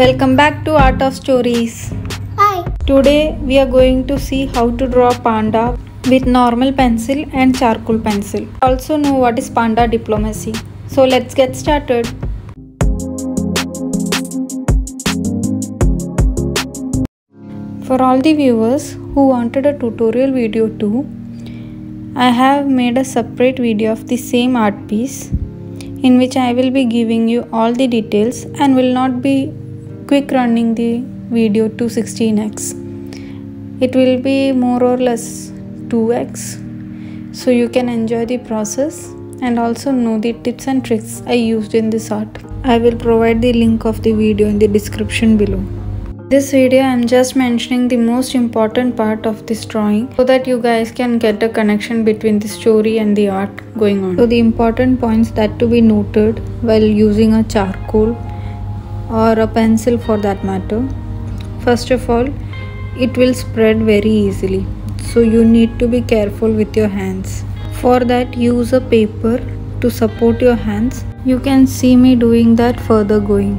Welcome back to Art of Stories. Hi. Today we are going to see how to draw panda with normal pencil and charcoal pencil. Also know what is panda diplomacy. So let's get started. For all the viewers who wanted a tutorial video too, I have made a separate video of the same art piece in which I will be giving you all the details and will not be quick running the video to 16x. It will be more or less 2x so you can enjoy the process and also know the tips and tricks I used in this art. I will provide the link of the video in the description below. This video I am just mentioning the most important part of this drawing so that you guys can get a connection between the story and the art going on. So the important points that to be noted while using a charcoal or a pencil for that matter. First of all, it will spread very easily. So you need to be careful with your hands. For that use a paper to support your hands. You can see me doing that further going.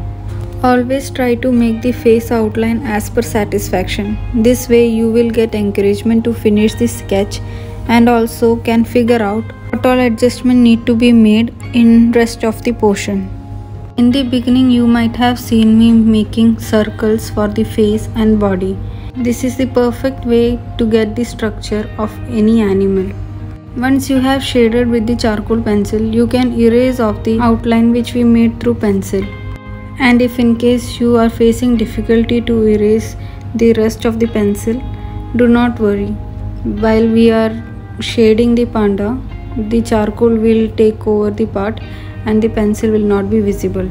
Always try to make the face outline as per satisfaction. This way you will get encouragement to finish the sketch and also can figure out what all adjustment need to be made in rest of the portion. In the beginning you might have seen me making circles for the face and body. This is the perfect way to get the structure of any animal. Once you have shaded with the charcoal pencil, you can erase off the outline which we made through pencil and if in case you are facing difficulty to erase the rest of the pencil do not worry while we are shading the panda the charcoal will take over the part and the pencil will not be visible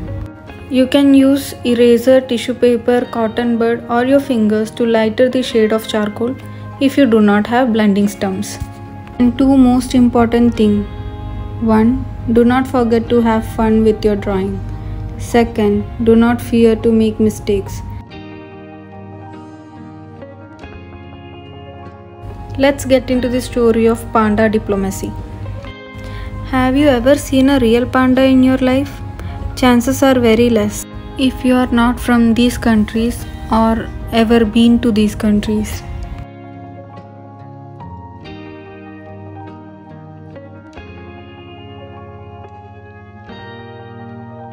you can use eraser tissue paper cotton bud or your fingers to lighter the shade of charcoal if you do not have blending stumps and two most important thing one do not forget to have fun with your drawing Second, do not fear to make mistakes. Let's get into the story of panda diplomacy. Have you ever seen a real panda in your life? Chances are very less if you are not from these countries or ever been to these countries.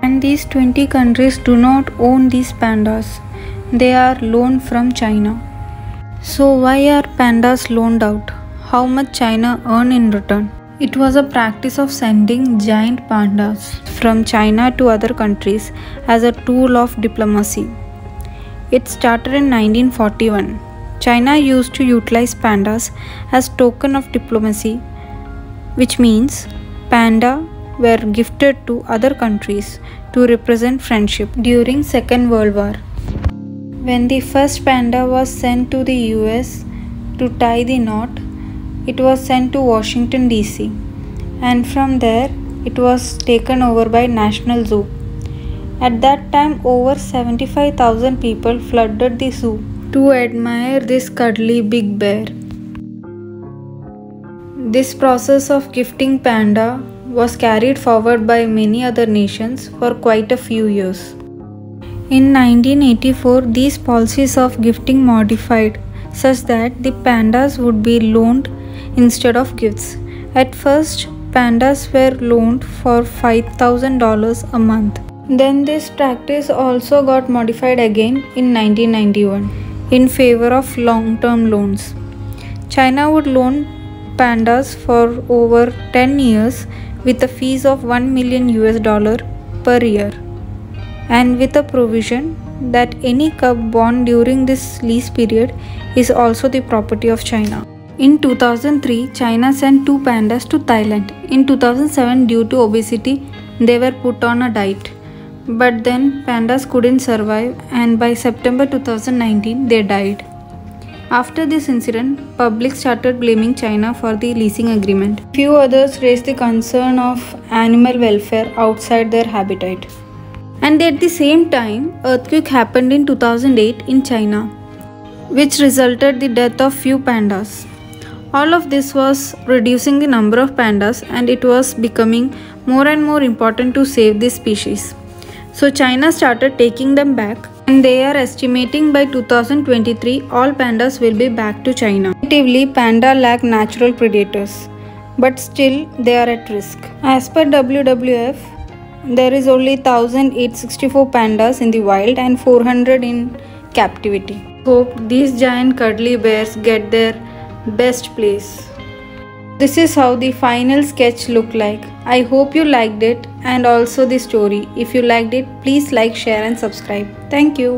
And these 20 countries do not own these pandas. They are loaned from China. So why are pandas loaned out? How much China earn in return? It was a practice of sending giant pandas from China to other countries as a tool of diplomacy. It started in 1941. China used to utilize pandas as token of diplomacy, which means panda were gifted to other countries to represent friendship during Second World War. When the first panda was sent to the US to tie the knot, it was sent to Washington DC and from there it was taken over by National Zoo. At that time over 75,000 people flooded the zoo to admire this cuddly big bear. This process of gifting panda was carried forward by many other nations for quite a few years. In 1984, these policies of gifting modified such that the pandas would be loaned instead of gifts. At first, pandas were loaned for $5,000 a month. Then this practice also got modified again in 1991 in favor of long-term loans. China would loan pandas for over 10 years with a fees of 1 million US dollar per year and with a provision that any cub born during this lease period is also the property of China. In 2003, China sent two pandas to Thailand. In 2007, due to obesity, they were put on a diet. But then pandas couldn't survive and by September 2019 they died. After this incident, public started blaming China for the leasing agreement. Few others raised the concern of animal welfare outside their habitat. And at the same time, earthquake happened in 2008 in China, which resulted the death of few pandas. All of this was reducing the number of pandas and it was becoming more and more important to save this species. So China started taking them back And they are estimating by 2023 all pandas will be back to China. Relatively, panda lack natural predators, but still they are at risk. As per WWF, there is only 1864 pandas in the wild and 400 in captivity. Hope these giant cuddly bears get their best place. This is how the final sketch looked like. I hope you liked it and also the story. If you liked it, please like, share and subscribe. Thank you.